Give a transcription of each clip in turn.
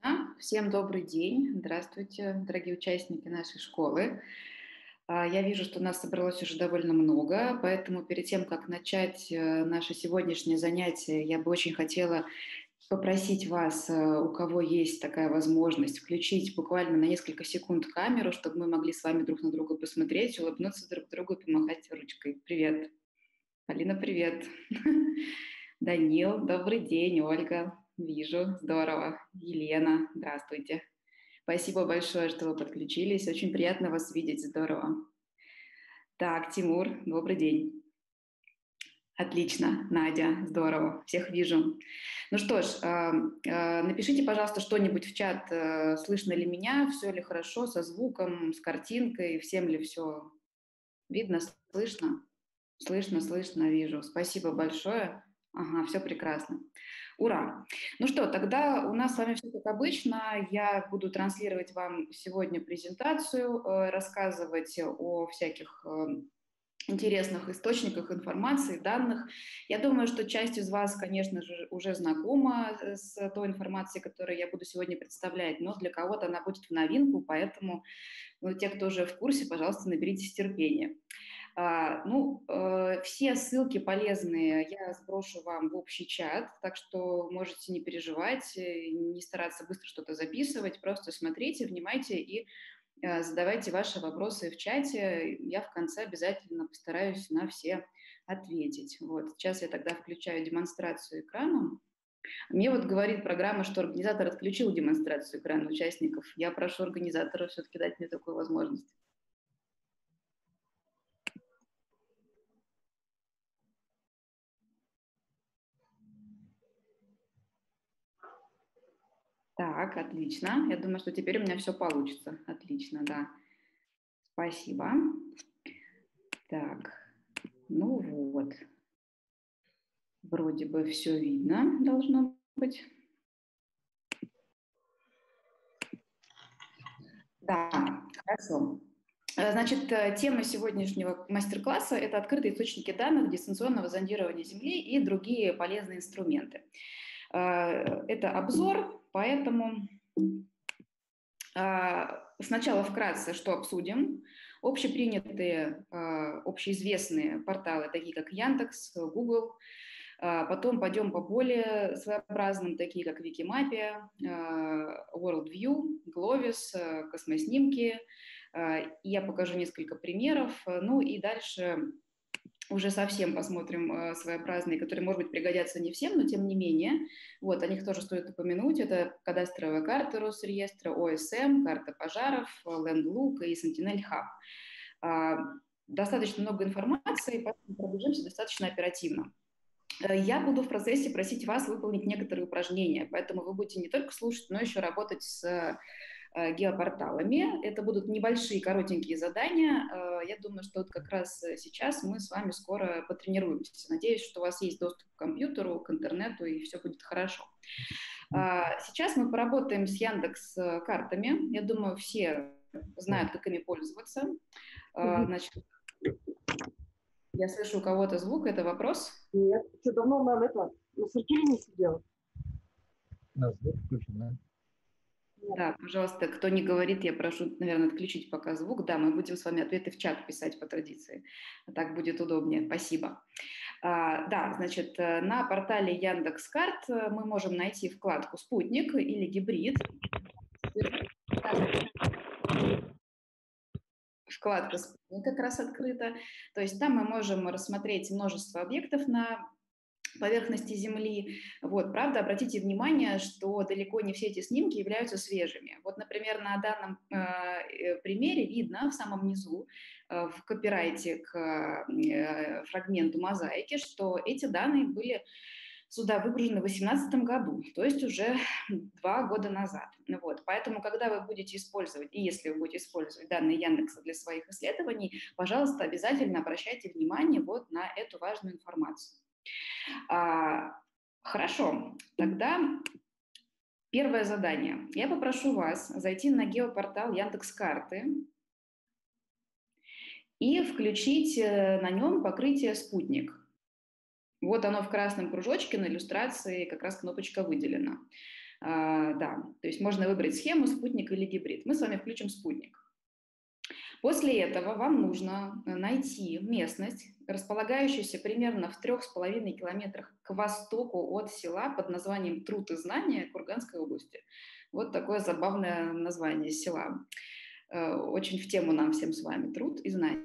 Отлично. Всем добрый день. Здравствуйте, дорогие участники нашей школы. А, я вижу, что нас собралось уже довольно много, поэтому перед тем, как начать э, наше сегодняшнее занятие, я бы очень хотела попросить вас, э, у кого есть такая возможность, включить буквально на несколько секунд камеру, чтобы мы могли с вами друг на друга посмотреть, улыбнуться друг другу и помахать ручкой. Привет. Алина, привет. Данил, добрый день. Ольга, Вижу, здорово. Елена, здравствуйте. Спасибо большое, что вы подключились. Очень приятно вас видеть, здорово. Так, Тимур, добрый день. Отлично, Надя, здорово, всех вижу. Ну что ж, э, э, напишите, пожалуйста, что-нибудь в чат, э, слышно ли меня, все ли хорошо со звуком, с картинкой, всем ли все видно, слышно? Слышно, слышно, вижу. Спасибо большое. Ага, все прекрасно. Ура! Ну что, тогда у нас с вами все как обычно. Я буду транслировать вам сегодня презентацию, э, рассказывать о всяких э, интересных источниках информации, данных. Я думаю, что часть из вас, конечно же, уже знакома э, с той информацией, которую я буду сегодня представлять, но для кого-то она будет в новинку, поэтому ну, те, кто уже в курсе, пожалуйста, наберитесь терпения. А, ну, э, все ссылки полезные я сброшу вам в общий чат, так что можете не переживать, не стараться быстро что-то записывать, просто смотрите, внимайте и э, задавайте ваши вопросы в чате. Я в конце обязательно постараюсь на все ответить. Вот. Сейчас я тогда включаю демонстрацию экрана. Мне вот говорит программа, что организатор отключил демонстрацию экрана участников. Я прошу организатора все-таки дать мне такую возможность. Так, отлично. Я думаю, что теперь у меня все получится. Отлично, да. Спасибо. Так, ну вот. Вроде бы все видно должно быть. Да, хорошо. Значит, э, тема сегодняшнего мастер-класса – это открытые источники данных, дистанционного зондирования Земли и другие полезные инструменты. Э, это обзор Поэтому а, сначала вкратце, что обсудим. Общепринятые, а, общеизвестные порталы, такие как Яндекс, Google. А, потом пойдем по более своеобразным, такие как Викимапия, WorldView, Glovis, космоснимки. Я покажу несколько примеров. Ну и дальше уже совсем посмотрим э, своеобразные, которые, может быть, пригодятся не всем, но тем не менее. Вот, о них тоже стоит упомянуть. Это кадастровая карта Росреестра, ОСМ, карта пожаров, Ленд-Лук и Sentinel Hub. А, достаточно много информации, поэтому пробежимся достаточно оперативно. Э, я буду в процессе просить вас выполнить некоторые упражнения, поэтому вы будете не только слушать, но еще работать с Э, геопорталами. Это будут небольшие, коротенькие задания. Э, я думаю, что вот как раз сейчас мы с вами скоро потренируемся. Надеюсь, что у вас есть доступ к компьютеру, к интернету, и все будет хорошо. А, сейчас мы поработаем с Яндекс картами. Я думаю, все знают, как ими пользоваться. А, значит, я слышу у кого-то звук. Это вопрос? Нет. Что, давно нам это на сортире не сидел? У нас звук включен, да? Да, пожалуйста, кто не говорит, я прошу, наверное, отключить пока звук. Да, мы будем с вами ответы в чат писать по традиции. Так будет удобнее. Спасибо. А, да, значит, э, на портале Яндекс.Карт э, мы можем найти вкладку «Спутник» или «Гибрид». Вкладка «Спутник» как раз открыта. То есть там мы можем рассмотреть множество объектов на поверхности Земли. Вот, правда, обратите внимание, что далеко не все эти снимки являются свежими. Вот, например, на данном э, э примере видно в самом низу э, в копирайте к э, фрагменту мозаики, что эти данные были сюда выгружены в 2018 году, то есть уже два года назад. Вот. Поэтому, когда вы будете использовать, и если вы будете использовать данные Яндекса для своих исследований, пожалуйста, обязательно обращайте внимание вот на эту важную информацию. А, хорошо, тогда первое задание. Я попрошу вас зайти на геопортал Яндекс.Карты и включить э, на нем покрытие «Спутник». Вот оно в красном кружочке на иллюстрации, как раз кнопочка выделена. А, да, то есть можно выбрать схему спутник или гибрид. Мы с вами включим спутник. После этого вам нужно найти местность, располагающуюся примерно в трех с половиной километрах к востоку от села под названием Труд и Знания Курганской области. Вот такое забавное название села. Э, очень в тему нам всем с вами труд и знания.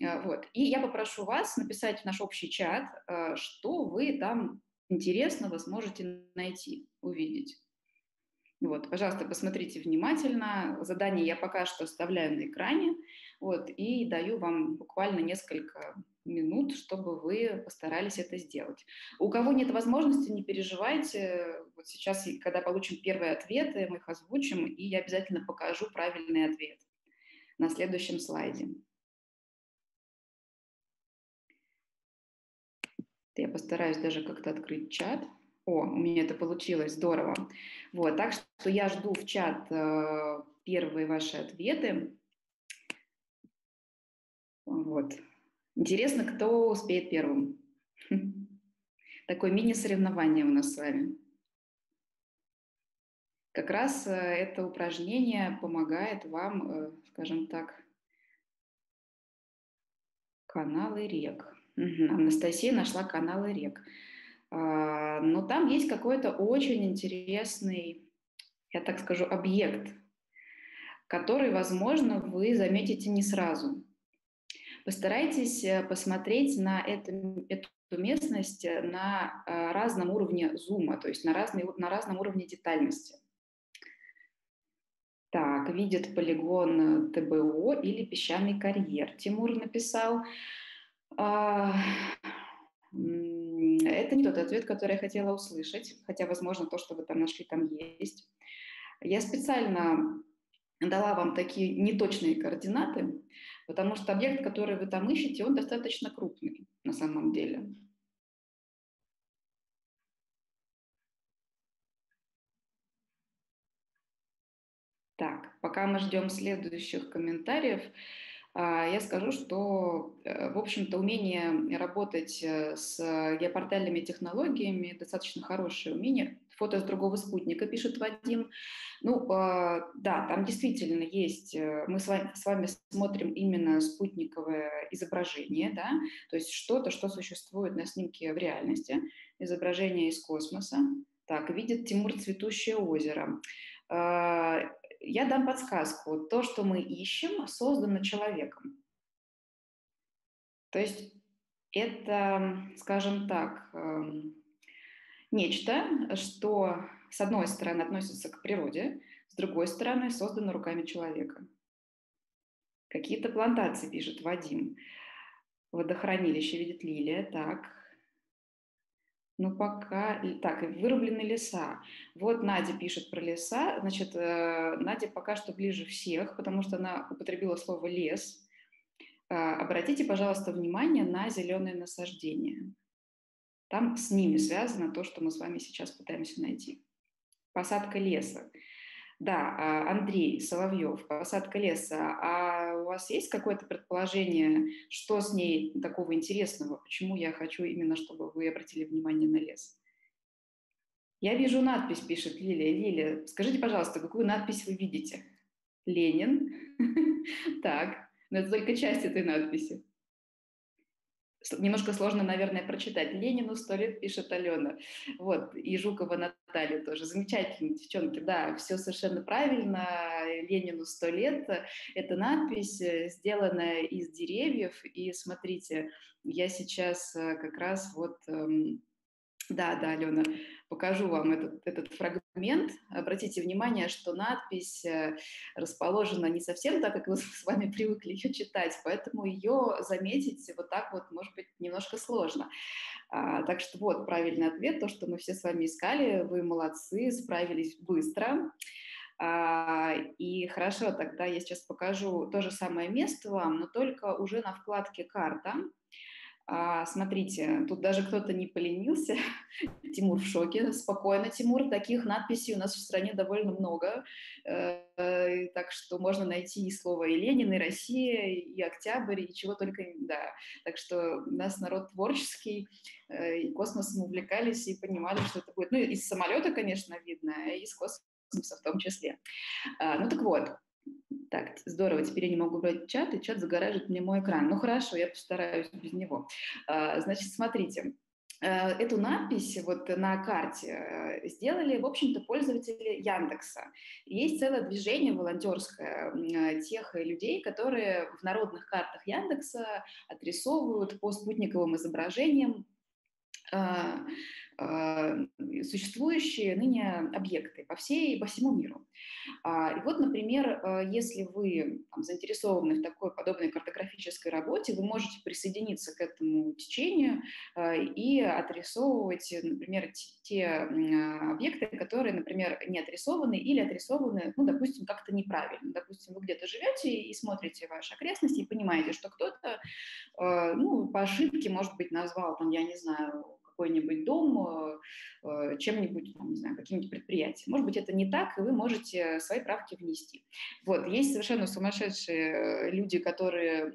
Э, вот. И я попрошу вас написать в наш общий чат, э, что вы там интересного сможете найти, увидеть. Вот, пожалуйста, посмотрите внимательно. Задание я пока что оставляю на экране. Вот, и даю вам буквально несколько минут, чтобы вы постарались это сделать. У кого нет возможности, не переживайте. Вот сейчас, когда получим первые ответы, мы их озвучим, и я обязательно покажу правильный ответ на следующем слайде. Я постараюсь даже как-то открыть чат. О, у меня это получилось, здорово. Вот, так что я жду в чат э, первые ваши ответы. Вот. Интересно, кто успеет первым. Такое мини-соревнование у нас с вами. Как раз э, это упражнение помогает вам, э, скажем так, каналы рек. Анастасия нашла каналы рек. А, но там есть какой-то очень интересный, я так скажу, объект, который, возможно, вы заметите не сразу. Постарайтесь э, посмотреть на это, эту местность э, на э, разном уровне зума, то есть на, разный, на разном уровне детальности. Так, видит полигон ТБО или песчаный карьер. Тимур написал. Это не тот ответ, который я хотела услышать, хотя, возможно, то, что вы там нашли, там есть. Я специально дала вам такие неточные координаты, потому что объект, который вы там ищете, он достаточно крупный на самом деле. Так, пока мы ждем следующих комментариев, я скажу, что, э, в общем-то, умение работать э, с геопортальными технологиями – достаточно хорошее умение. Фото с другого спутника, пишет Вадим. Ну, а, да, там действительно есть, э, мы с вами, смотрим именно спутниковое изображение, да, то есть что-то, что существует на снимке в реальности, изображение из космоса. Так, видит Тимур цветущее озеро. Я дам подсказку. То, что мы ищем, создано человеком. То есть это, скажем так, эм, нечто, что с одной стороны относится к природе, с другой стороны создано руками человека. Какие-то плантации, пишет Вадим. Водохранилище видит Лилия, так. Ну, пока... Так, вырублены леса. Вот Надя пишет про леса. Значит, э, Надя пока что ближе всех, потому что она употребила слово «лес». Э, обратите, пожалуйста, внимание на зеленые насаждения. Там с ними связано то, что мы с вами сейчас пытаемся найти. Посадка леса. Да, а, Андрей Соловьев, посадка леса. А у вас есть какое-то предположение, что с ней такого интересного? Почему я хочу именно, чтобы вы обратили внимание на лес? Я вижу надпись, пишет Лилия. Лилия, скажите, пожалуйста, какую надпись вы видите? Ленин. Так, но это только часть этой надписи немножко сложно, наверное, прочитать. Ленину сто лет пишет Алена. Вот, и Жукова Наталья тоже. Замечательно, девчонки, да, все совершенно правильно. Ленину сто лет. Это надпись, э, сделанная из деревьев. И смотрите, я сейчас э, как раз вот... Эм, да, да, Алена, покажу вам этот, этот фрагмент. Обратите внимание, что надпись э, расположена не совсем так, как вы с вами привыкли ее читать, поэтому ее заметить вот так вот может быть немножко сложно. А, так что вот правильный ответ, то, что мы все с вами искали, вы молодцы, справились быстро. А, и хорошо, тогда я сейчас покажу то же самое место вам, но только уже на вкладке «Карта». А, смотрите, тут даже кто-то не поленился. Тимур в шоке. Спокойно, Тимур. Таких надписей у нас в стране довольно много. Э, так что можно найти и слово и Ленин, и Россия, и Октябрь, и чего только... Да. Так что у нас народ творческий, э, и космосом увлекались, и понимали, что это будет. Ну, из самолета, конечно, видно, и из космоса в том числе. А, ну так вот, так, здорово, теперь я не могу брать чат, и чат загораживает мне мой экран. Ну хорошо, я постараюсь без него. А, значит, смотрите, э, Эту надпись вот на карте э, сделали, в общем-то, пользователи Яндекса. Есть целое движение волонтерское э, тех людей, которые в народных картах Яндекса отрисовывают по спутниковым изображениям а, существующие ныне объекты по, всей, по всему миру. А, и вот, например, а, если вы там, заинтересованы в такой подобной картографической работе, вы можете присоединиться к этому течению и отрисовывать, например, те объекты, которые, например, не отрисованы или отрисованы, ну, допустим, как-то неправильно. Допустим, вы где-то живете и смотрите ваши окрестности и понимаете, что кто-то, ну, по ошибке, может быть, назвал, там, я не знаю, какой-нибудь дом э, э, чем-нибудь, там, не знаю, каким-нибудь предприятием. Может быть, это не так, и вы можете свои правки внести. Вот, есть совершенно сумасшедшие э, люди, которые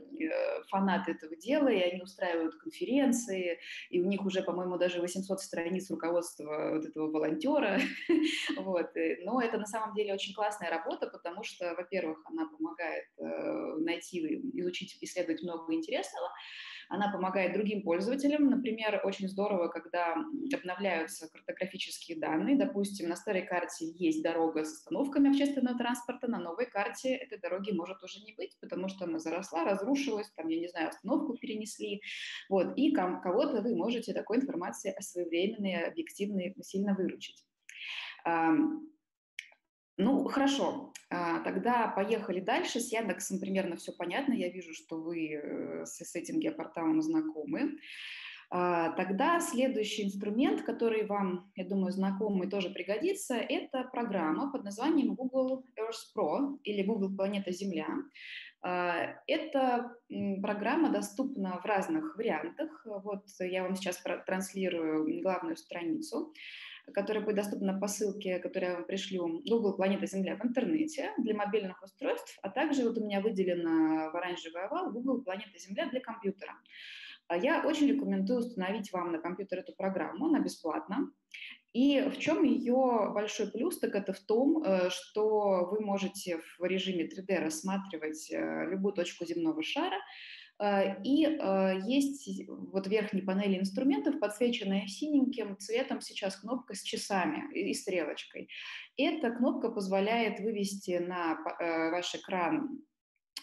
фанаты этого дела, и они устраивают конференции, и у них уже, по-моему, даже 800 страниц руководства вот этого волонтера. Вот. Но это на самом деле очень классная работа, потому что, во-первых, она помогает найти, изучить, исследовать много интересного, она помогает другим пользователям. Например, очень здорово, когда обновляются картографические данные. Допустим, на старой карте есть дорога с остановками общественного транспорта, на новой карте этой дороги может уже не быть, потому что она заросла, разрушилась, там, я не знаю, остановку перенесли. Вот. И кого-то вы можете такой информацией своевременной, объективной сильно выручить. Ну, хорошо, а, тогда поехали дальше. С Яндексом примерно все понятно. Я вижу, что вы э, с этим геопорталом знакомы. А, тогда следующий инструмент, который вам, я думаю, знакомый тоже пригодится, это программа под названием Google Earth Pro или Google Планета Земля. А, эта программа доступна в разных вариантах. Вот я вам сейчас транслирую главную страницу которая будет доступна по ссылке, которую я вам пришлю, Google «Планета Земля» в интернете для мобильных устройств, а также вот у меня выделена в оранжевый овал Google «Планета Земля» для компьютера. А я очень рекомендую установить вам на компьютер эту программу, она бесплатна. И в чем ее большой плюс, так это в том, э, что вы можете в режиме 3D рассматривать э, любую точку земного шара, и э, есть вот в верхней панели инструментов, подсвеченная синеньким цветом сейчас кнопка с часами и стрелочкой. Эта кнопка позволяет вывести на э, ваш экран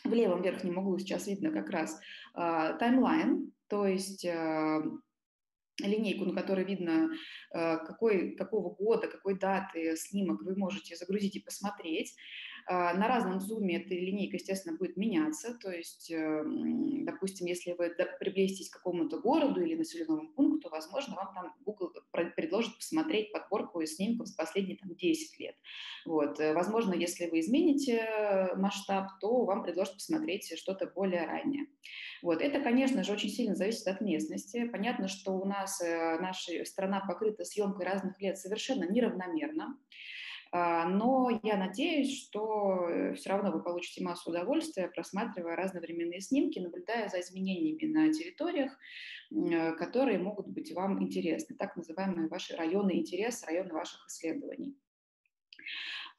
в левом верхнем углу сейчас видно как раз таймлайн, то есть линейку, на которой видно, какой, какого года, какой даты снимок вы можете загрузить и посмотреть. А, на разном зуме эта линейка, естественно, будет меняться. То есть, эм, допустим, если вы приблизитесь к какому-то городу или населенному пункту, возможно, вам там Google предложит посмотреть подборку снимков с последние там, 10 лет. Вот. Э, возможно, если вы измените э, масштаб, то вам предложат посмотреть что-то более раннее. Вот. Это, конечно же, очень сильно зависит от местности. Понятно, что у нас э, наша страна покрыта съемкой разных лет совершенно неравномерно. А, но я надеюсь, что э, все равно вы получите массу удовольствия, просматривая разновременные снимки, наблюдая за изменениями на территориях, э, которые могут быть вам интересны, так называемые ваши районы интереса, районы ваших исследований.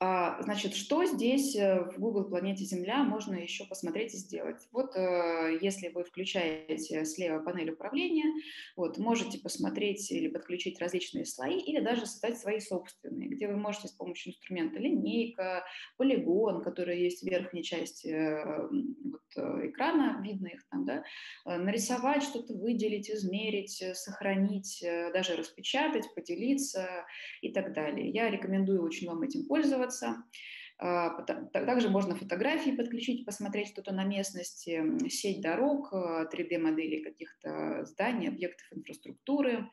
А, значит, что здесь э, в Google Планете Земля можно еще посмотреть и сделать? Вот э, если вы включаете слева панель управления, вот, можете посмотреть или подключить различные слои, или даже создать свои собственные, где вы можете с помощью инструмента линейка, полигон, который есть в верхней части э, вот, экрана, видно их там, да, нарисовать что-то, выделить, измерить, сохранить, даже распечатать, поделиться и так далее. Я рекомендую очень вам этим пользоваться пользоваться. А, также можно фотографии подключить, посмотреть что-то на местности, сеть дорог, 3D-модели а, каких-то зданий, объектов инфраструктуры,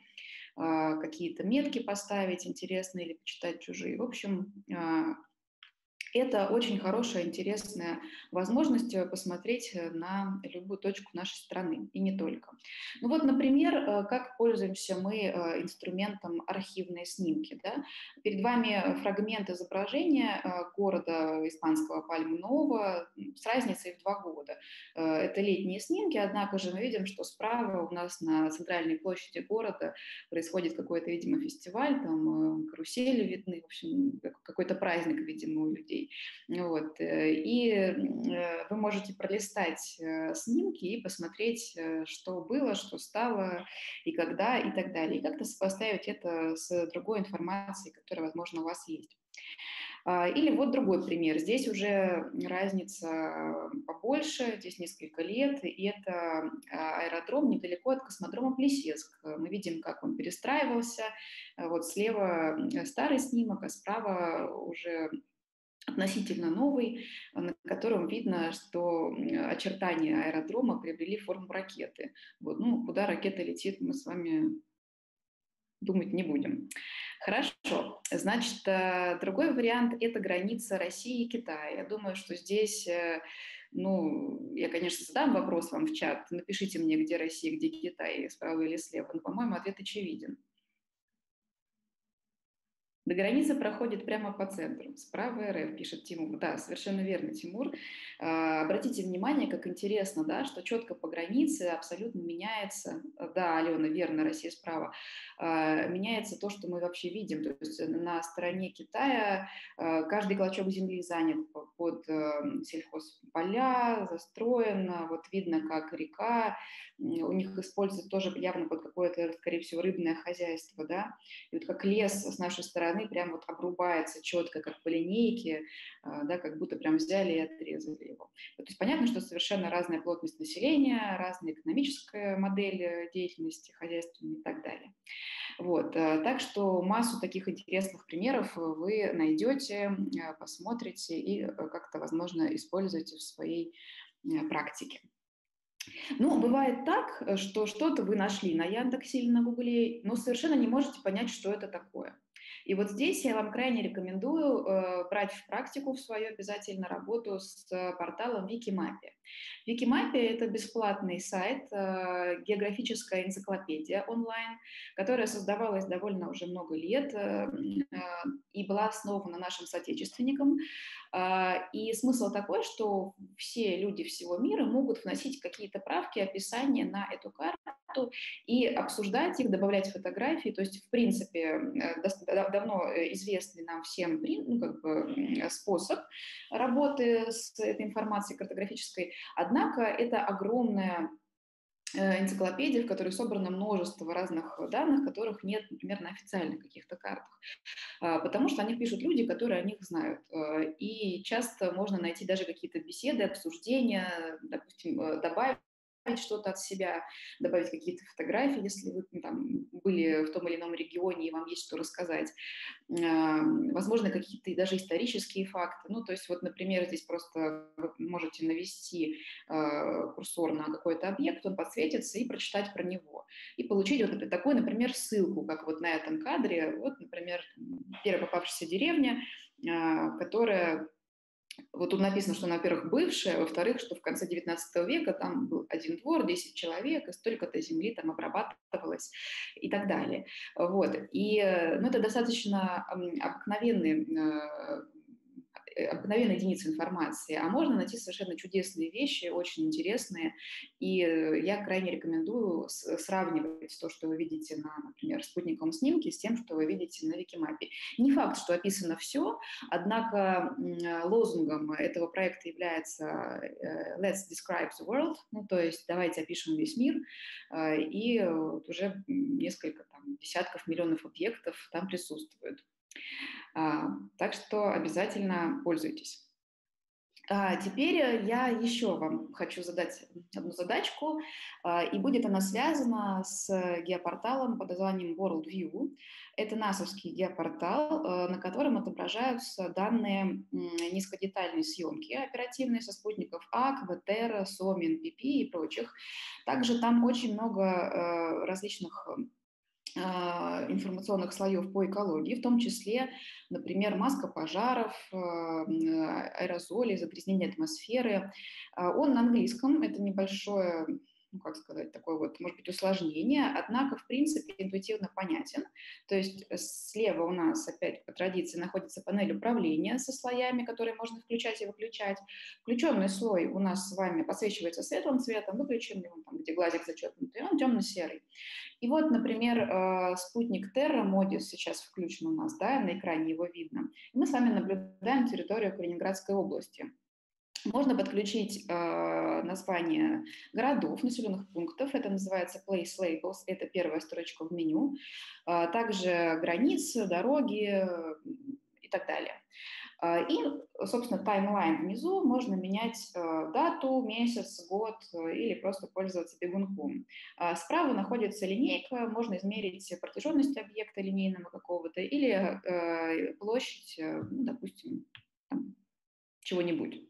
а, какие-то метки поставить интересные или почитать чужие. В общем, это очень хорошая, интересная возможность э, посмотреть э, на любую точку нашей страны, и не только. Ну вот, например, э, как пользуемся мы инструментом архивные снимки. Да? Перед вами фрагмент изображения города испанского Пальмы-Нового с разницей в два года. Это летние снимки, однако же мы видим, что справа у нас на центральной площади города происходит какой-то, видимо, фестиваль, там карусели видны, в общем, какой-то праздник, видимо, у людей людей. Вот. Э, и э, вы можете пролистать э, снимки и посмотреть, что было, что стало, и когда, и так далее. И как-то сопоставить это с другой информацией, которая, возможно, у вас есть. А, или вот другой пример. Здесь уже разница побольше, здесь несколько лет, и это а, аэродром недалеко от космодрома Плесецк. Мы видим, как он перестраивался. Вот слева старый снимок, а справа уже относительно новый, э, на котором видно, что очертания аэродрома приобрели форму ракеты. Вот, ну, куда ракета летит, мы с вами думать не будем. Хорошо. Значит, э, другой вариант – это граница России и Китая. Я думаю, что здесь, э, ну, я, конечно, задам вопрос вам в чат. Напишите мне, где Россия, где Китай, справа или слева. Но, по-моему, ответ очевиден. До границы проходит прямо по центру. Справа РФ, пишет Тимур. Да, совершенно верно, Тимур. А, обратите внимание, как интересно, да, что четко по границе абсолютно меняется, да, Алена, верно, Россия справа, а, меняется то, что мы вообще видим. То есть на стороне Китая а, каждый клочок земли занят под сельхозполя, застроен, вот видно, как река, у них используется тоже явно под какое-то, скорее всего, рыбное хозяйство, да, и вот как лес с нашей стороны прям вот обрубается четко, как по линейке, а, да, как будто прям взяли и отрезали его. То есть понятно, что совершенно разная плотность населения, разная экономическая модель э, деятельности хозяйственной и так далее. Вот, э, так что массу таких интересных примеров вы найдете, э, посмотрите и как-то, возможно, используете в своей практике. Ну, бывает так, э, что что-то вы нашли на Яндексе или на Гугле, но совершенно не можете понять, что это такое. И вот здесь я вам крайне рекомендую э, брать в практику в свою обязательно работу с э, порталом Викимапи. Викимапи – это бесплатный сайт, э, географическая энциклопедия онлайн, которая создавалась довольно уже много лет э, э, и была основана нашим соотечественником. И смысл такой, что все люди всего мира могут вносить какие-то правки, описания на эту карту и обсуждать их, добавлять фотографии. То есть, в принципе, давно известный нам всем ну, как бы, способ работы с этой информацией картографической Однако это огромная э, энциклопедия, в которой собрано множество разных данных, которых нет, например, на официальных каких-то картах, а, потому что о них пишут люди, которые о них знают. Э, и часто можно найти даже какие-то беседы, обсуждения, допустим, э, добавить что-то от себя, добавить какие-то фотографии, если вы ну, там, были в том или ином регионе и вам есть что рассказать. Возможно, какие-то даже исторические факты. Ну, то есть вот, например, здесь просто вы можете навести а, курсор на какой-то объект, он подсветится и прочитать про него. И получить вот такую, например, ссылку, как вот на этом кадре. Вот, например, первая попавшаяся деревня, а, которая вот тут написано, что, во-первых, бывшая, во-вторых, что в конце XIX века там был один двор, 10 человек, и столько-то земли там обрабатывалось и так далее. Вот. И ну, это достаточно обыкновенный э, Э, обыкновенная единица информации, а можно найти совершенно чудесные вещи, очень интересные. И э, я крайне рекомендую сравнивать то, что вы видите на, например, спутниковом снимке, с тем, что вы видите на Викимапе. Не факт, что описано все, однако лозунгом этого проекта является э, «Let's describe the world», ну, то есть давайте опишем весь мир, и уже несколько там, десятков миллионов объектов там присутствуют. А, так что обязательно пользуйтесь. А теперь э, я еще вам хочу задать одну задачку, а, и будет она связана с геопорталом под названием WorldView. Это насовский геопортал, э, на котором отображаются данные низкодетальной съемки оперативные со спутников АК, ВТР, СОМИН, ПП и прочих. Также там очень много э, различных информационных слоев по экологии, в том числе, например, маска пожаров, а, аэрозоли, загрязнение атмосферы. А, он на английском, это небольшое ну, как сказать, такое вот, может быть, усложнение, однако, в принципе, интуитивно понятен. То есть э, слева у нас, опять по традиции, находится панель управления со слоями, которые можно включать и выключать. Включенный слой у нас с вами подсвечивается светлым цветом, выключенный, там, где глазик зачеркнутый, он темно-серый. И вот, например, э, спутник Terra Modis сейчас включен у нас, да, на экране его видно. И мы с вами наблюдаем территорию Калининградской области. Можно подключить э, название городов, населенных пунктов. Это называется Place Labels. Это первая строчка в меню. Э, также границы, дороги э, и так далее. Э, и, собственно, таймлайн внизу можно менять э, дату, месяц, год э, или просто пользоваться бегунком. Справа находится линейка, можно измерить протяженность объекта линейного какого-то или площадь, ну, допустим, чего-нибудь.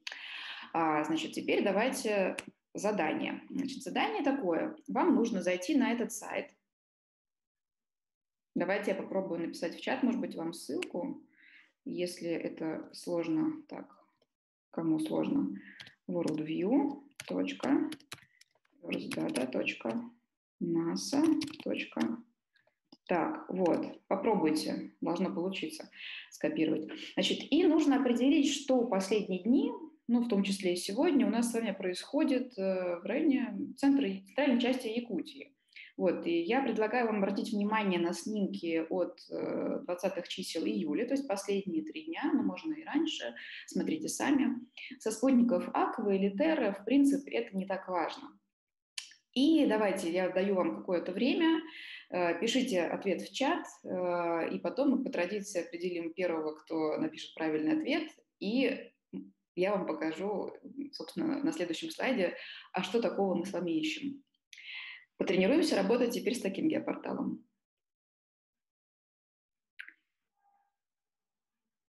А, значит, теперь давайте задание. Значит, задание такое. Вам нужно зайти на этот сайт. Давайте я попробую написать в чат, может быть, вам ссылку, если это сложно. Так, кому сложно? worldview.earthdata.nasa. Так, вот, попробуйте, должно получиться скопировать. Значит, и нужно определить, что в последние дни ну, в том числе и сегодня, у нас с вами происходит э, в районе центра, центральной части Якутии. Вот, и я предлагаю вам обратить внимание на снимки от 20-х э, чисел июля, то есть последние три дня, но можно и раньше, смотрите сами. Со спутников Аквы или Терра, в принципе, это не так важно. И давайте я даю вам какое-то время, э, пишите ответ в чат, и потом мы по традиции определим первого, кто напишет правильный ответ, и я вам покажу, собственно, на следующем слайде, а что такого мы с вами ищем. Потренируемся работать теперь с таким геопорталом.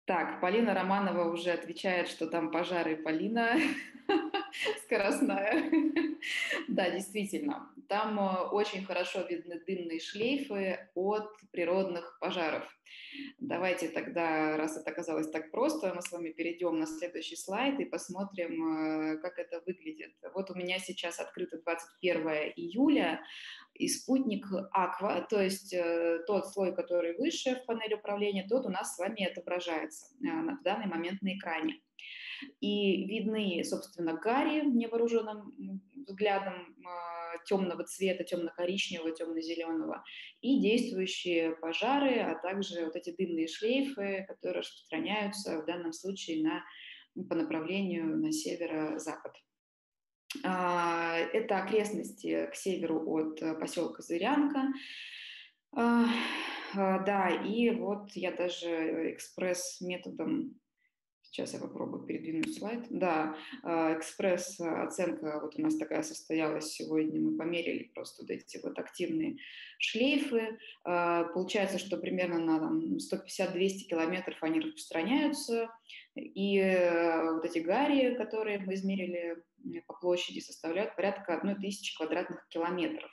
Так, Полина Романова уже отвечает, что там пожары. Полина скоростная. Да, действительно. Там э, очень хорошо видны дымные шлейфы от природных пожаров. Давайте тогда, раз это оказалось так просто, мы с вами перейдем на следующий слайд и посмотрим, э, как это выглядит. Вот у меня сейчас открыто 21 июля и спутник Аква, то есть э, тот слой, который выше в панели управления, тот у нас с вами отображается в данный момент на экране. И видны, собственно, гари невооруженным взглядом а, темного цвета, темно-коричневого, темно-зеленого, и действующие пожары, а также вот эти дымные шлейфы, которые распространяются в данном случае на, по направлению на северо-запад. А, это окрестности к северу от поселка Зырянка. А, да, и вот я даже экспресс-методом Сейчас я попробую передвинуть слайд. Да, а, экспресс-оценка вот у нас такая состоялась сегодня. Мы померили просто вот эти вот активные шлейфы. А, получается, что примерно на 150-200 километров они распространяются. И э, вот эти гари, которые мы измерили по площади, составляют порядка 1000 квадратных километров.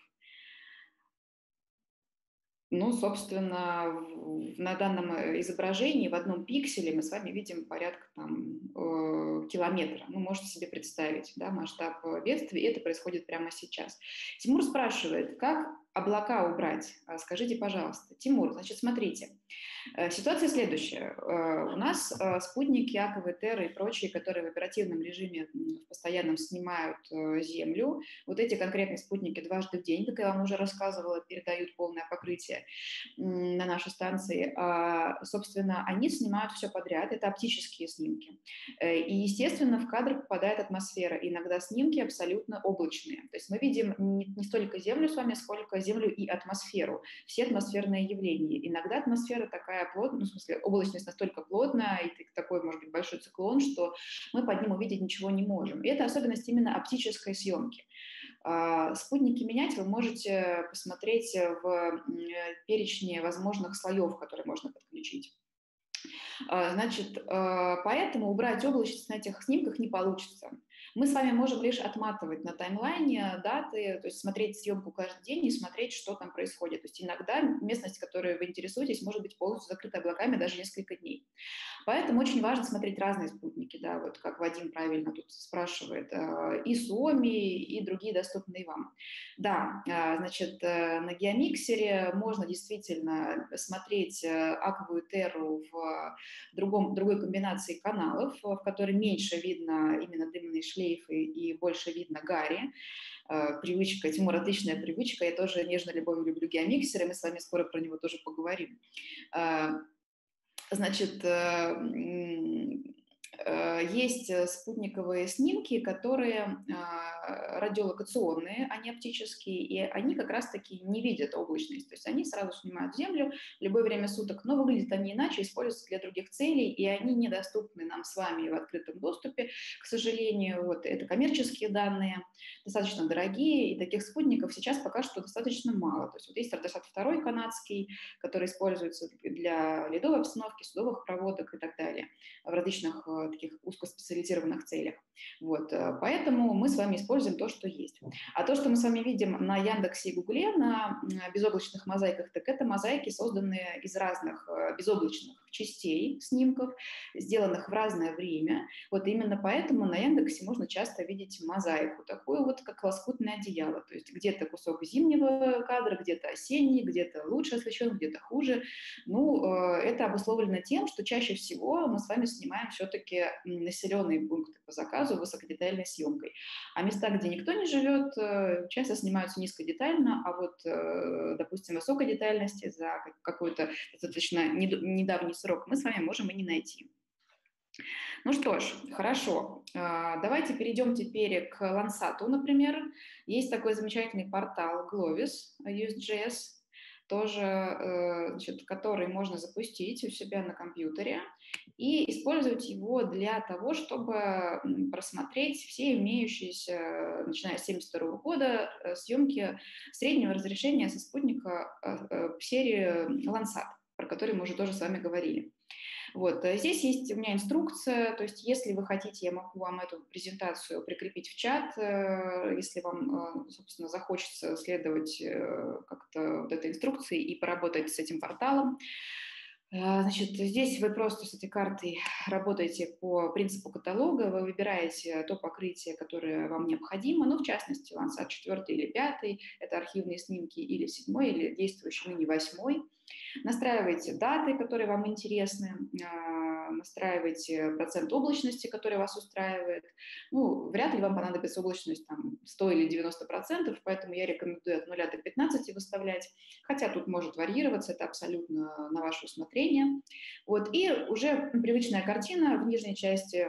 Ну, собственно, на данном э, изображении в одном пикселе мы с вами видим порядка там, э, километра. Ну, можете себе представить да, масштаб бедствия, и это происходит прямо сейчас. Тимур спрашивает, как облака убрать? А, скажите, пожалуйста. Тимур, значит, смотрите. Э, ситуация следующая. Э, у нас э, спутники Якова, Терра и прочие, которые в оперативном режиме в постоянном снимают Землю, вот эти конкретные спутники дважды в день, как я вам уже рассказывала, передают полное покрытие на наши станции. А, собственно, они снимают все подряд, это оптические снимки. И, естественно, в кадр попадает атмосфера. Иногда снимки абсолютно облачные. То есть мы видим не столько Землю с вами, сколько Землю и атмосферу, все атмосферные явления. Иногда атмосфера такая плотная, ну, в смысле, облачность настолько плотная, и такой, может быть, большой циклон, что мы под ним увидеть ничего не можем. И это особенность именно оптической съемки. А, спутники менять вы можете посмотреть в перечне возможных слоев, которые можно подключить. А, значит, а, поэтому убрать облачность на этих снимках не получится. Мы с вами можем лишь отматывать на таймлайне даты, то есть смотреть съемку каждый день и смотреть, что там происходит. То есть иногда местность, которой вы интересуетесь, может быть полностью закрыта облаками даже несколько дней. Поэтому очень важно смотреть разные спутники, да, вот как Вадим правильно тут спрашивает, э, и Суоми, и другие доступные вам. Да, э, значит, э, на геомиксере можно действительно смотреть аквовую терру в другом, другой комбинации каналов, в которой меньше видно именно дымные шлейфы и больше видно гари привычка, Тимур, отличная привычка, я тоже нежно любовью люблю геомиксеры, мы с вами скоро про него тоже поговорим. Значит, э, Э, есть э, спутниковые снимки, которые а, радиолокационные, они оптические, и они как раз-таки не видят облачность. То есть они сразу снимают Землю в любое время суток, но выглядят они иначе, используются для других целей, и они недоступны нам с вами в открытом доступе, к сожалению. Вот, это коммерческие данные, достаточно дорогие, и таких спутников сейчас пока что достаточно мало. То есть вот есть Р-62 канадский, который используется для ледовой обстановки, судовых проводок и так далее в различных э, таких узкоспециализированных целях. Вот, э, поэтому мы с вами используем то, что есть. А то, что мы с вами видим на Яндексе и Гугле, на безоблачных мозаиках, так это мозаики, созданные из разных э, безоблачных частей снимков, сделанных в разное время. Вот именно поэтому на Яндексе можно часто видеть мозаику, такую вот, как лоскутное одеяло. То есть где-то кусок зимнего кадра, где-то осенний, где-то лучше освещен, где-то хуже. Ну, э, это обусловлено тем, что чаще всего мы с вами снимаем все-таки населенные пункты по заказу высокодетальной съемкой. А места, где никто не живет, э, часто снимаются низкодетально, а вот, э, допустим, высокой детальности за какой-то достаточно недавний срок мы с вами можем и не найти. Ну что ж, хорошо. А, давайте перейдем теперь к Лансату, например. Есть такой замечательный портал Glovis USGS, тоже, э, значит, который можно запустить у себя на компьютере и использовать его для того, чтобы просмотреть все имеющиеся, начиная с 1972 года, э, съемки среднего разрешения со спутника э, серии Landsat, про который мы уже тоже с вами говорили. Вот. Здесь есть у меня инструкция, то есть если вы хотите, я могу вам эту презентацию прикрепить в чат, если вам, собственно, захочется следовать как-то вот этой инструкции и поработать с этим порталом. Значит, здесь вы просто с этой картой работаете по принципу каталога, вы выбираете то покрытие, которое вам необходимо, ну, в частности, Landsat 4 или 5, это архивные снимки, или 7, или действующий ныне 8. Настраиваете даты, которые вам интересны, а, настраиваете процент облачности, который вас устраивает. Ну, вряд ли вам понадобится облачность там, 100 или 90 процентов, поэтому я рекомендую от 0 до 15 выставлять, хотя тут может варьироваться, это абсолютно на ваше усмотрение. Вот, и уже привычная картина в нижней части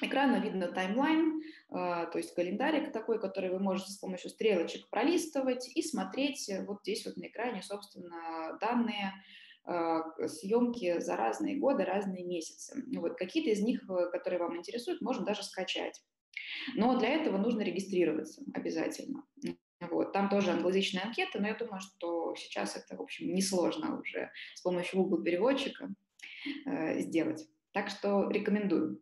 экрана видно таймлайн, а, то есть календарик такой, который вы можете с помощью стрелочек пролистывать и смотреть вот здесь вот на экране, собственно, данные а, съемки за разные годы, разные месяцы. Вот какие-то из них, э, которые вам интересуют, можно даже скачать. Но для этого нужно регистрироваться обязательно. Вот. Там тоже англоязычная анкета, но я думаю, что сейчас это, в общем, несложно уже с помощью Google переводчика э, сделать. Так что рекомендую.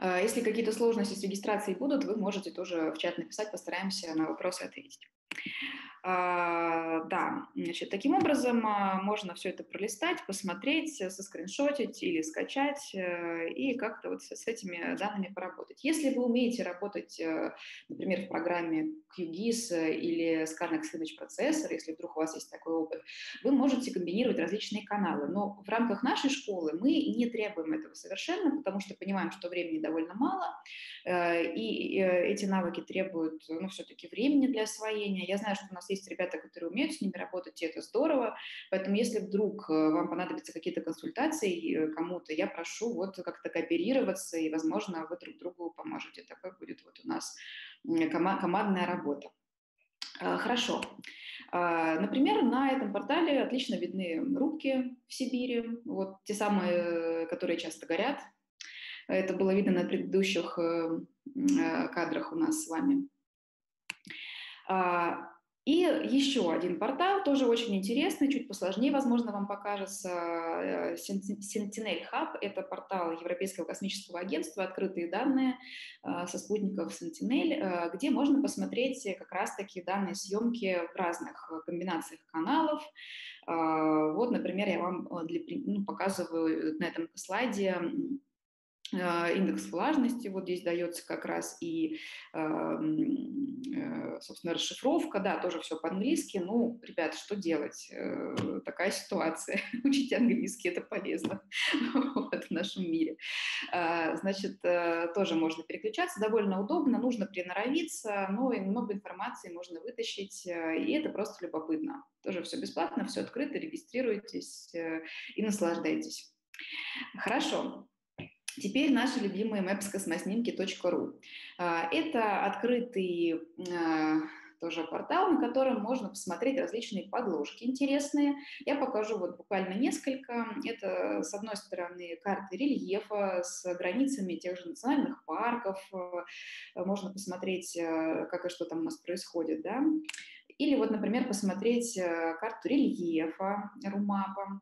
Э, если какие-то сложности с регистрацией будут, вы можете тоже в чат написать, постараемся на вопросы ответить. А, да, значит, таким образом а, можно все это пролистать, посмотреть, э, соскриншотить или скачать э, и как-то вот с этими данными поработать. Если вы умеете работать, э, например, в программе QGIS или Scannex Image Processor, если вдруг у вас есть такой опыт, вы можете комбинировать различные каналы. Но в рамках нашей школы мы не требуем этого совершенно, потому что понимаем, что времени довольно мало, и эти навыки требуют ну, все-таки времени для освоения. Я знаю, что у нас есть ребята, которые умеют с ними работать, и это здорово. Поэтому если вдруг э, вам понадобятся какие-то консультации э, кому-то, я прошу вот как-то кооперироваться, и, возможно, вы друг другу поможете. Такой будет вот у нас командная работа. А, хорошо. Например, на этом портале отлично видны рубки в Сибири, вот те самые, которые часто горят. Это было видно на предыдущих э, кадрах у нас с вами. И еще один портал, тоже очень интересный, чуть посложнее, возможно, вам покажется. Э, Sentinel Hub – это портал Европейского космического агентства, открытые данные э, со спутников Sentinel, э, где можно посмотреть как раз-таки данные съемки в разных комбинациях каналов. Вот, например, я вам для, ну, показываю на этом слайде индекс влажности, вот здесь дается как раз и, а, э, собственно, расшифровка, да, тоже все по-английски. Ну, ребята, что делать? Э, такая ситуация. Учить английский – это полезно вот, в нашем мире. Значит, э, тоже можно переключаться, довольно удобно, нужно приноровиться, но и много информации можно вытащить, и это просто любопытно. Тоже все бесплатно, все открыто, регистрируйтесь и наслаждайтесь. Хорошо. Теперь наши любимые maps.космоснимки.ру. А, это открытый а, тоже портал, на котором можно посмотреть различные подложки интересные. Я покажу вот буквально несколько. Это, с одной стороны, карты рельефа с границами тех же национальных парков. Можно посмотреть, как и что там у нас происходит, да. Или вот, например, посмотреть карту рельефа, румапа.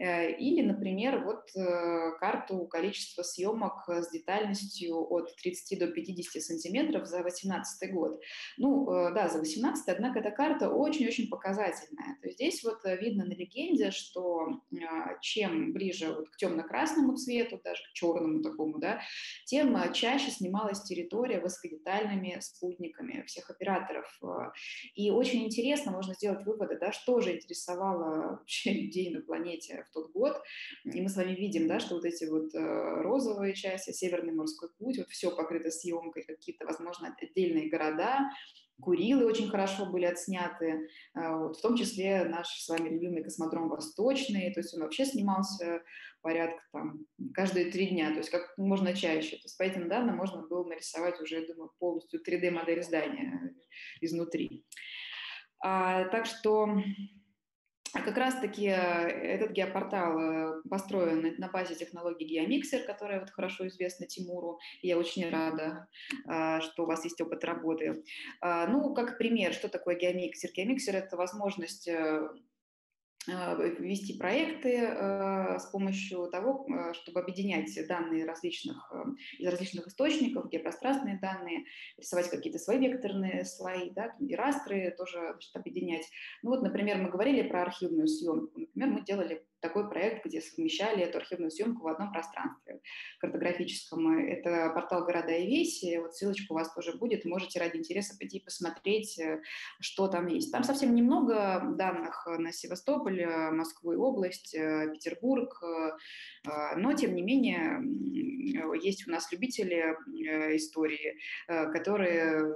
Э, или, например, вот э, карту количества съемок с детальностью от 30 до 50 сантиметров за 2018 год. Ну, э, да, за 2018, однако эта карта очень-очень показательная. То есть здесь вот видно на легенде, что чем ближе вот к темно-красному цвету, даже к черному такому, да, тем чаще снималась территория высокодетальными спутниками всех операторов. И очень интересно, можно сделать выводы, да, что же интересовало вообще людей на планете тот год. И мы с вами видим, да, что вот эти вот э, розовые части, Северный морской путь, вот все покрыто съемкой, какие-то, возможно, отдельные города, Курилы очень хорошо были отсняты, э, вот, в том числе наш с вами любимый космодром Восточный, то есть он вообще снимался порядка там каждые три дня, то есть как можно чаще. То есть по этим данным можно было нарисовать уже, я думаю, полностью 3D-модель здания изнутри. А, так что как раз-таки э, этот геопортал э, построен на базе технологии GeoMixer, которая вот хорошо известна Тимуру. Я очень рада, а, что у вас есть опыт работы. А, ну, как пример, что такое GeoMixer? GeoMixer – это возможность э, а, вести проекты а, с помощью того, а, чтобы объединять данные различных, из различных источников, геопространственные данные, рисовать какие-то свои векторные слои, да, и растры тоже значит, объединять. Ну вот, например, мы говорили про архивную съемку. Например, мы делали такой проект, где совмещали эту архивную съемку в одном пространстве картографическом. Это портал «Города и веси». Вот ссылочка у вас тоже будет. Можете ради интереса пойти посмотреть, э, что там есть. Там совсем немного данных на Севастополь, э, Москву и область, э, Петербург, но, тем не менее, есть у нас любители истории, которые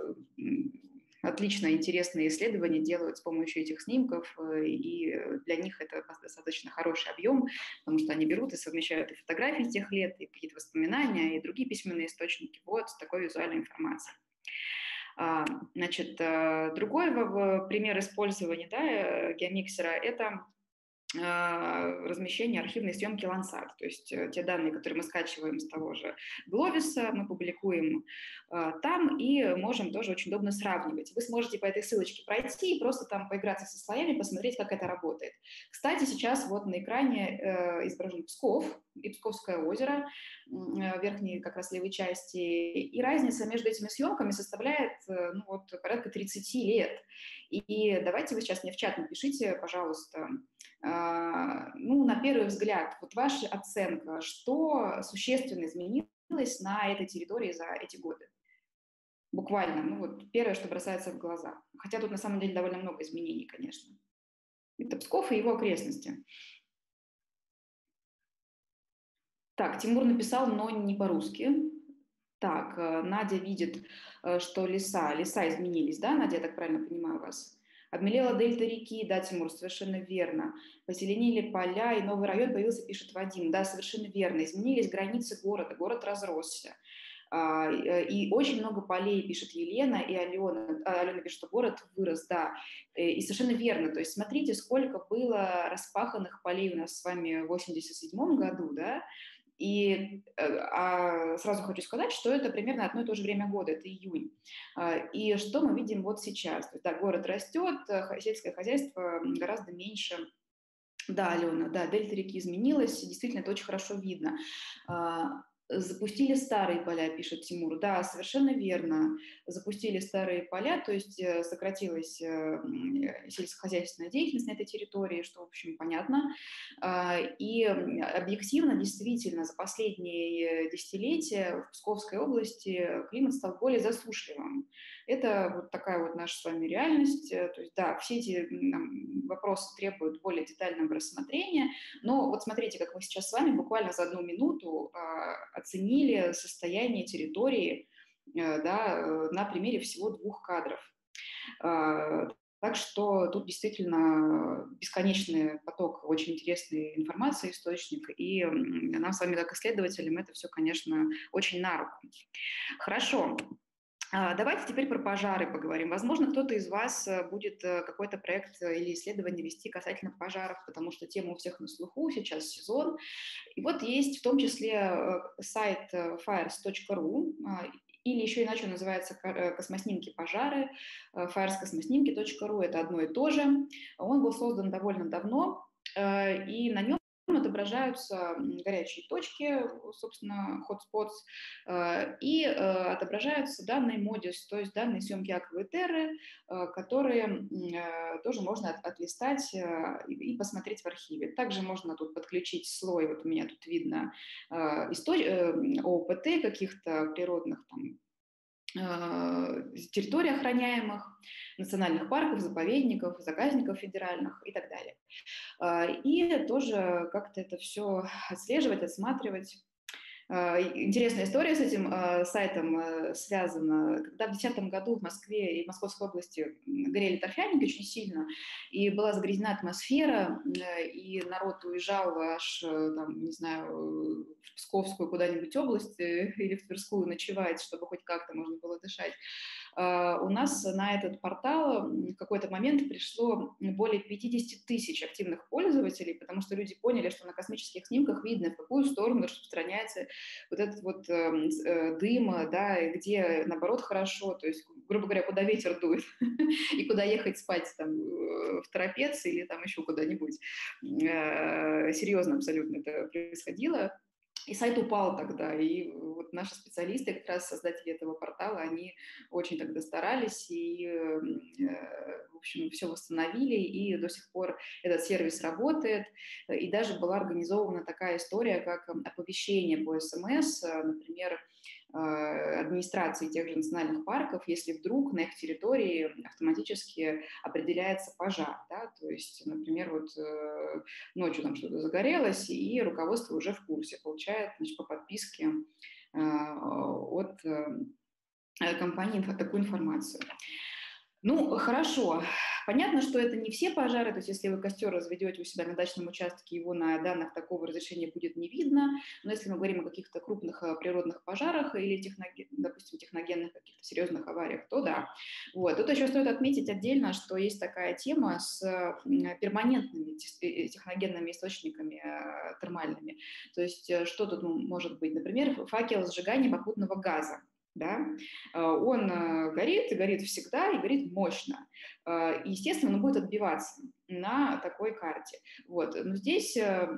отлично интересные исследования делают с помощью этих снимков, э, и для них это достаточно хороший объем, потому что они берут и совмещают и фотографии тех лет, и какие-то воспоминания, и другие письменные источники вот с такой визуальной информацией. А, значит, э, другой пример использования да, э, геомиксера – это а, размещение архивной съемки Landsat. То есть э, те данные, которые мы скачиваем с того же Гловиса, мы публикуем а, там и можем тоже очень удобно сравнивать. Вы сможете по этой ссылочке пройти и просто там поиграться со слоями, посмотреть, как это работает. Кстати, сейчас вот на экране э, изображен Псков и Псковское озеро э, верхней как раз левой части. И разница между этими съемками составляет ну, вот, порядка 30 лет. И давайте вы сейчас мне в чат напишите, пожалуйста, а, ну, на первый взгляд, вот ваша оценка, что существенно изменилось на этой территории за эти годы? Буквально, ну вот первое, что бросается в глаза. Хотя тут на самом деле довольно много изменений, конечно. Это Псков и его окрестности. Так, Тимур написал, но не по-русски. Так, э, Надя видит, э, что леса, леса изменились, да, Надя, я так правильно понимаю вас? Обмелела дельта реки, да, Тимур, совершенно верно. Позеленели поля, и новый район появился, пишет Вадим. Да, совершенно верно. Изменились границы города, город разросся. А, и очень много полей, пишет Елена, и Алена, а, Алена пишет, что город вырос, да. Э, и совершенно верно. То есть смотрите, сколько было распаханных полей у нас с вами в 87 году, да, И а сразу хочу сказать, что это примерно одно и то же время года, это июнь. И что мы видим вот сейчас? То да, город растет, сельское хозяйство гораздо меньше да, Алена, да, дельта реки изменилась, действительно, это очень хорошо видно. Запустили старые поля, пишет Тимур. Да, совершенно верно. Запустили старые поля, то есть э, сократилась э, сельскохозяйственная деятельность на этой территории, что, в общем, понятно. А, и объективно, действительно, за последние десятилетия в Псковской области климат стал более засушливым. Это вот такая вот наша с вами реальность. Э, то есть, да, все эти вопросы требуют более детального рассмотрения, но вот смотрите, как мы сейчас с вами буквально за одну минуту а, оценили состояние территории э, да, э, на примере всего двух кадров. А, так что тут действительно бесконечный поток очень интересной информации, источник, и нам с вами, как исследователям, это все, конечно, очень на руку. Хорошо. А, давайте теперь про пожары поговорим. Возможно, кто-то из вас э, будет э, какой-то проект э, или исследование вести касательно пожаров, потому что тема у всех на слуху, сейчас сезон. И вот есть в том числе сайт fires.ru, а, или еще иначе называется «Космоснимки пожары», firesкосмоснимки.ру, это одно и то же. Он был создан довольно давно, и на нем отображаются горячие точки, собственно, hotspots, э, и э, отображаются данные модис, то есть данные съемки Аквы Терры, э, которые тоже можно отлистать и посмотреть в архиве. Также можно тут подключить слой, вот у меня тут видно ОПТ каких-то природных там территорий охраняемых, национальных парков, заповедников, заказников федеральных и так далее. А, и тоже как-то это все отслеживать, отсматривать. А, интересная история с этим а, сайтом э, связана. Когда в 2010 году в Москве и в Московской области горели торфяники очень сильно, и была загрязнена атмосфера, э, и народ уезжал аж, э, там, не знаю, в Псковскую куда-нибудь область или в Тверскую ночевать, чтобы хоть как-то можно было дышать, а, у нас на этот портал в какой-то момент пришло более 50 тысяч активных пользователей, потому что люди поняли, что на космических снимках видно, в какую сторону распространяется вот этот вот эм, э, дым, да, где, наоборот, хорошо, то есть, грубо говоря, куда ветер дует и куда ехать спать там э, в Торопец или там еще куда-нибудь. Э, серьезно абсолютно это происходило. И сайт упал тогда, и вот наши специалисты, как раз создатели этого портала, они очень тогда старались и, э, в общем, все восстановили, и до сих пор этот сервис работает. И даже была организована такая история, как оповещение по СМС, например, а, администрации тех же национальных парков, если вдруг на их территории автоматически определяется пожар. Да? То есть, например, вот э, ночью там что-то загорелось, и руководство уже в курсе, получает значит, по подписке а, от э, компании такую информацию. Ну, хорошо. Понятно, что это не все пожары, то есть если вы костер разведете у себя на дачном участке, его на данных такого разрешения будет не видно, но если мы говорим о каких-то крупных э, природных пожарах или, техноген, допустим, техногенных каких-то серьезных авариях, то да. Вот. Тут еще стоит отметить отдельно, что есть такая тема с перманентными э, техногенными источниками термальными. То есть что тут может быть? Например, факел сжигания попутного газа да, а, он а, горит, горит всегда, и горит мощно. А, естественно, он будет отбиваться на такой карте. Вот. Но здесь э,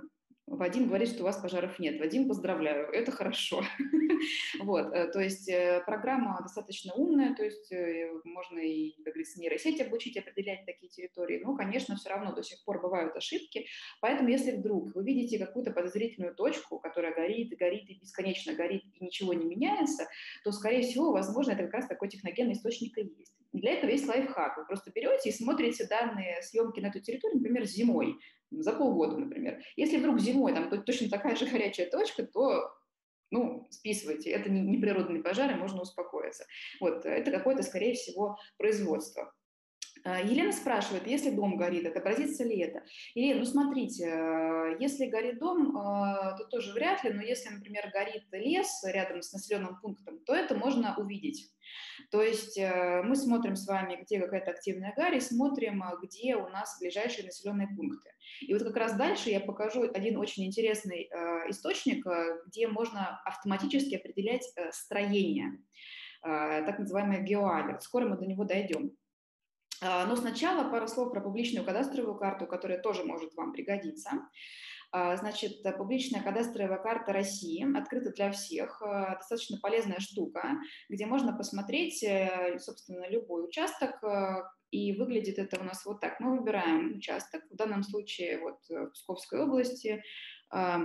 Вадим говорит, что у вас пожаров нет. Вадим, поздравляю, это хорошо. вот, э, то есть э, программа достаточно умная, то есть э, можно и, как говорится, нейросеть обучить определять такие территории, но, конечно, все равно до сих пор бывают ошибки, поэтому если вдруг вы видите какую-то подозрительную точку, которая горит и горит и бесконечно горит и ничего не меняется, то, скорее всего, возможно, это как раз такой техногенный источник и есть. Для этого есть лайфхак. Вы просто берете и смотрите данные съемки на эту территорию, например, зимой за полгода, например. Если вдруг зимой там точно такая же горячая точка, то ну, списывайте, это не, природные пожары, можно успокоиться. Вот, это какое-то, скорее всего, производство. А, Елена спрашивает, если дом горит, отобразится ли это? Елена, ну смотрите, э, если горит дом, э, то тоже вряд ли, но если, например, горит лес рядом с населенным пунктом, то это можно увидеть. То есть э, мы смотрим с вами, где какая-то активная гарь, и смотрим, где у нас ближайшие населенные пункты. И вот как раз дальше я покажу один очень интересный источник, где можно автоматически определять строение, так называемый геоалерт. Скоро мы до него дойдем. А, но сначала пару слов про публичную кадастровую карту, которая тоже может вам пригодиться. А, значит, публичная кадастровая карта России открыта для всех, а, достаточно полезная штука, где можно посмотреть, э, собственно, любой участок, и выглядит это у нас вот так. Мы выбираем участок, в данном случае вот в Псковской области, э,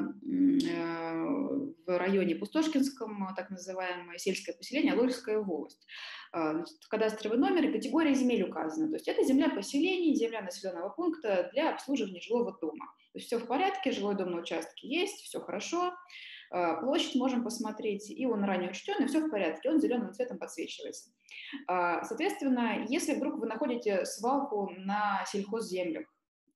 в районе Пустошкинском, так называемое сельское поселение, Алольская волость. А, кадастровый номер и категория земель указана. То есть это земля поселений, земля населенного пункта для обслуживания жилого дома. То есть все в порядке, жилой дом на участке есть, все хорошо. А, площадь можем посмотреть, и он ранее учтен, и все в порядке, он зеленым цветом подсвечивается. А, соответственно, если вдруг вы находите свалку на сельхозземлях,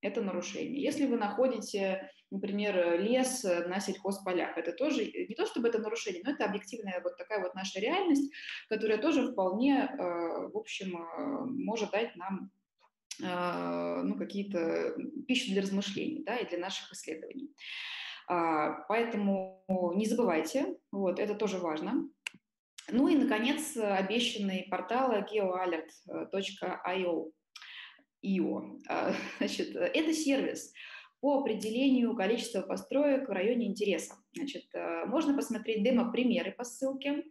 это нарушение. Если вы находите, например, лес на сельхозполях, это тоже не то чтобы это нарушение, но это объективная вот такая вот наша реальность, которая тоже вполне, э, в общем, может дать нам ну, какие-то пищу для размышлений да, и для наших исследований. А, поэтому не забывайте, вот, это тоже важно. Ну и, наконец, обещанный портал geoalert.io. ИО. А, значит, это сервис по определению количества построек в районе интереса. Значит, э, можно посмотреть демо-примеры по ссылке.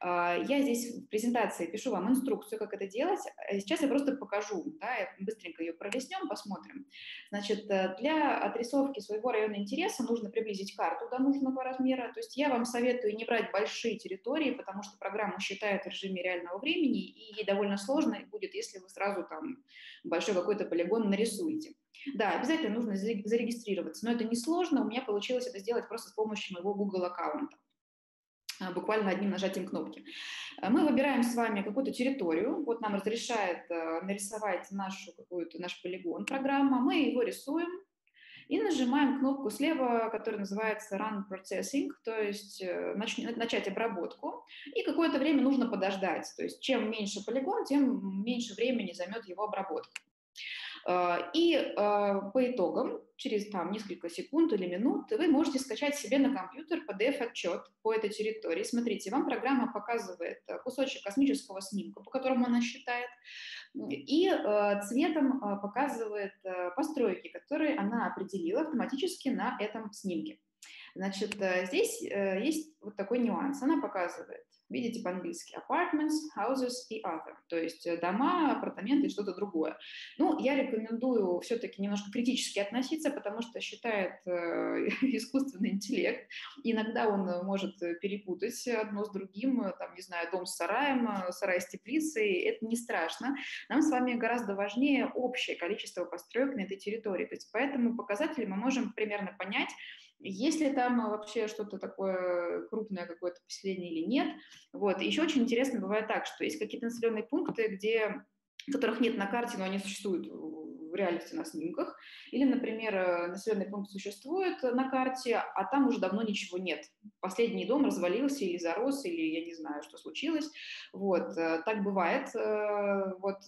А, я здесь в презентации пишу вам инструкцию, как это делать. Э, сейчас я просто покажу, да, быстренько ее пролистнем, посмотрим. Значит, э, для отрисовки своего района интереса нужно приблизить карту до нужного размера. То есть я вам советую не брать большие территории, потому что программа считает в режиме реального времени, и довольно сложно будет, если вы сразу там большой какой-то полигон нарисуете. Да, обязательно нужно зарегистрироваться, но это несложно. У меня получилось это сделать просто с помощью моего Google аккаунта. А, буквально одним нажатием кнопки. А, мы выбираем с вами какую-то территорию, вот нам разрешает э, нарисовать нашу какую-то наш полигон программа, мы его рисуем и нажимаем кнопку слева, которая называется Run Processing, то есть э, начать обработку, и какое-то время нужно подождать, то есть чем меньше полигон, тем меньше времени займет его обработка. А, и по итогам через там несколько секунд или минут вы можете скачать себе на компьютер PDF-отчет по этой территории. Смотрите, вам программа показывает э, кусочек космического снимка, по которому она считает, и э, цветом э, показывает постройки, которые она определила автоматически на этом снимке. Значит, здесь есть вот такой нюанс. Она показывает Видите по-английски apartments, houses и other, то есть э, дома, апартаменты и что-то другое. Ну, я рекомендую все-таки немножко критически относиться, потому что считает э, искусственный интеллект. Иногда он может перепутать одно с другим, э, там, не знаю, дом с сараем, э, сарай с теплицей. Это не страшно. Нам с вами гораздо важнее общее количество построек на этой территории. То есть по этому показателю мы можем примерно понять, есть ли там вообще что-то такое крупное, какое-то поселение или нет. Вот. Еще очень интересно бывает так, что есть какие-то населенные пункты, где которых нет на карте, но они существуют в реальности на снимках. Или, например, э, населенный пункт существует на карте, а там уже давно ничего нет. Последний дом развалился или зарос, или я не знаю, что случилось. Вот, э, так бывает. Э, вот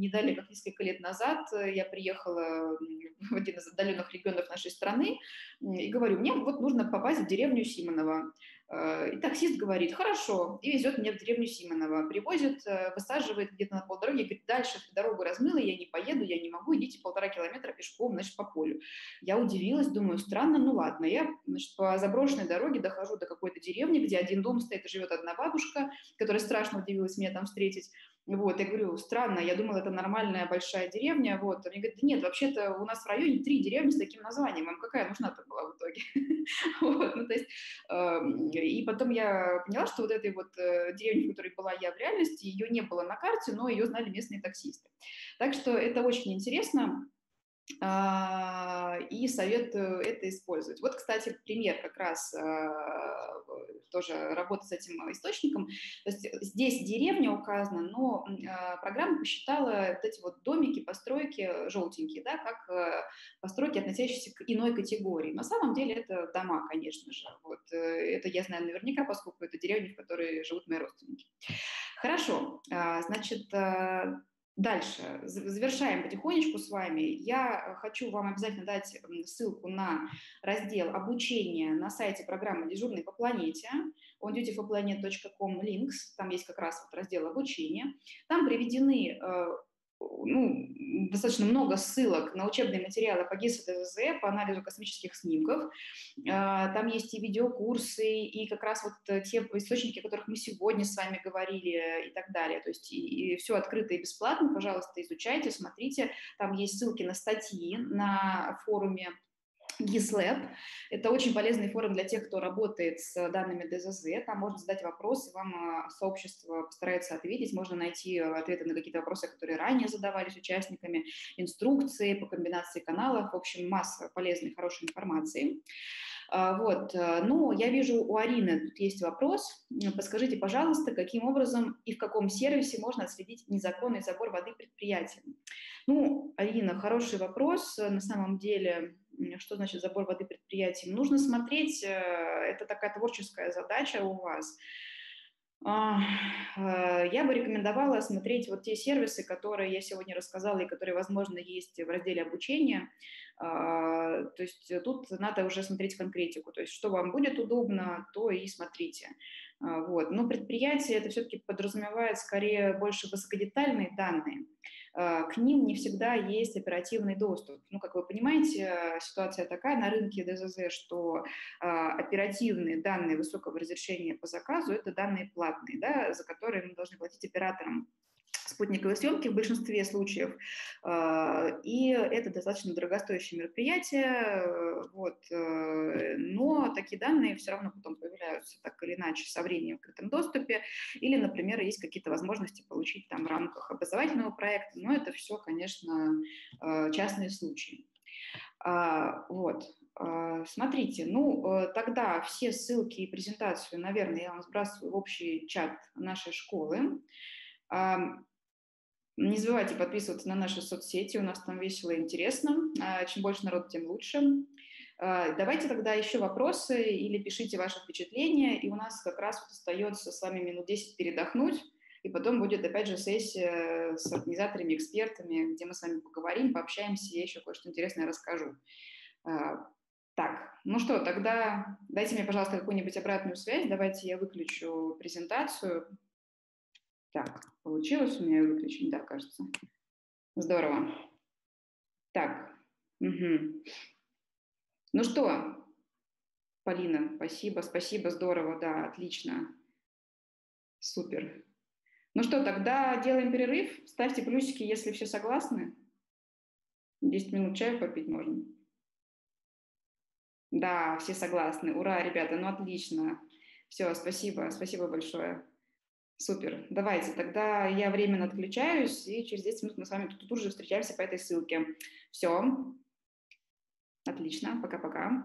не далее, как несколько лет назад, я приехала в один из отдаленных регионов нашей страны и говорю, мне вот нужно попасть в деревню Симонова. Э, и таксист говорит, хорошо, и везет меня в деревню Симонова, привозит, э, высаживает где-то на полдороги, говорит, дальше дорогу размыла, я не поеду, я не могу, идите полтора километра пешком, значит, по полю. Я удивилась, думаю, странно, ну ладно, я, значит, по заброшенной дороге дохожу до какой-то деревни, где один дом стоит и живет одна бабушка, которая страшно удивилась меня там встретить. Вот, я говорю, странно, я думала, это нормальная большая деревня, вот. Они говорят, да нет, вообще-то у нас в районе три деревни с таким названием, вам какая нужна-то была в итоге? вот, ну, то есть, эм, и потом я поняла, что вот этой вот э, деревни, в которой была я в реальности, ее не было на карте, но ее знали местные таксисты. Так что это очень интересно. А, и советую это использовать. Вот, кстати, пример как раз а, тоже работы с этим источником. То есть здесь деревня указана, но а, программа посчитала вот эти вот домики, постройки желтенькие, да, как постройки, относящиеся к иной категории. На самом деле это дома, конечно же. Вот, э, это я знаю наверняка, поскольку это деревня, в которой живут мои родственники. Хорошо, значит, Дальше, завершаем потихонечку с вами. Я хочу вам обязательно дать ссылку на раздел обучения на сайте программы «Дежурный по планете» ondutyforplanet.com links, там есть как раз вот раздел обучения. Там приведены э, ну, достаточно много ссылок на учебные материалы по ГИС ДЗЗ, по анализу космических снимков. А, там есть и видеокурсы, и как раз вот те источники, о которых мы сегодня с вами говорили и так далее. То есть и, и все открыто и бесплатно, пожалуйста, изучайте, смотрите. Там есть ссылки на статьи на форуме GISLab. Это очень полезный форум для тех, кто работает с данными ДЗЗ. Там можно задать вопросы, вам а, сообщество постарается ответить. Можно найти ответы на какие-то вопросы, которые ранее задавались участниками, инструкции по комбинации каналов. В общем, масса полезной, хорошей информации. А, вот. Э, ну, я вижу у Арины тут есть вопрос. Подскажите, пожалуйста, каким образом и в каком сервисе можно отследить незаконный забор воды предприятием? Ну, Арина, хороший вопрос. На самом деле, что значит забор воды предприятием? Нужно смотреть, э, это такая творческая задача у вас. Э, я бы рекомендовала смотреть вот те сервисы, которые я сегодня рассказала и которые, возможно, есть в разделе обучения. А, то есть тут надо уже смотреть конкретику. То есть что вам будет удобно, то и смотрите. А, вот. Но предприятие это все-таки подразумевает скорее больше высокодетальные данные. А, к ним не всегда есть оперативный доступ. Ну, как вы понимаете, ситуация такая на рынке ДЗЗ, что а, оперативные данные высокого разрешения по заказу – это данные платные, да, за которые мы должны платить операторам спутниковой съемки в большинстве случаев. А, и это достаточно дорогостоящее мероприятие, э, вот. Э, но такие данные все равно потом появляются так или иначе со временем в открытом доступе. Или, например, есть какие-то возможности получить там в рамках образовательного проекта. Но это все, конечно, э, частные случаи. А, вот. А, смотрите, ну, тогда все ссылки и презентацию, наверное, я вам сбрасываю в общий чат нашей школы. Не забывайте подписываться на наши соцсети, у нас там весело и интересно. А, чем больше народ, тем лучше. А, давайте тогда еще вопросы или пишите ваши впечатления, и у нас как раз остается с вами минут 10 передохнуть, и потом будет опять же сессия с организаторами, экспертами, где мы с вами поговорим, пообщаемся, я еще кое-что интересное расскажу. А, так, ну что, тогда дайте мне, пожалуйста, какую-нибудь обратную связь, давайте я выключу презентацию, так, получилось у меня выключить, да, кажется. Здорово. Так, угу. ну что, Полина, спасибо, спасибо, здорово, да, отлично. Супер. Ну что, тогда делаем перерыв. Ставьте плюсики, если все согласны. 10 минут чаю попить можно. Да, все согласны. Ура, ребята, ну отлично. Все, спасибо, спасибо большое. Супер. Давайте, тогда я временно отключаюсь, и через 10 минут мы с вами тут, тут же встречаемся по этой ссылке. Все. Отлично. Пока-пока.